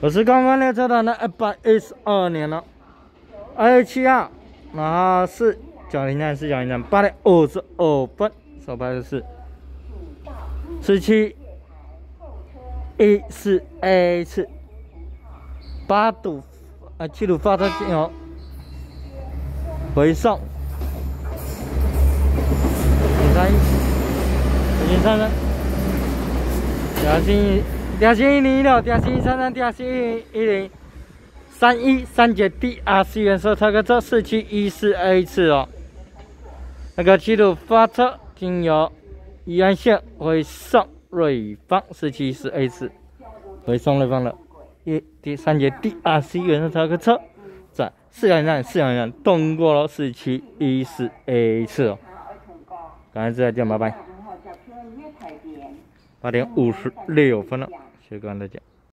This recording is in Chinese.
我是刚刚列车长的二百一十二年了，二七二，然后是九零站，是九零站，八点五十五分，首班的是十七一四 A 四，八堵啊七度发车进油回送，零三。一，零三三，小心。电信一零一六，电信一三三，电信一零三一三节 D R C 元素特个车四七一四 A 次哦。那个七路发车经由宜安县回送瑞芳四七一四 A 次，回送瑞芳了一第三节 D R C 元素特个车在四阳站四阳站通过了四七一四 A 次哦。感谢再见，拜拜。八点五十六分了。谢谢各位大家。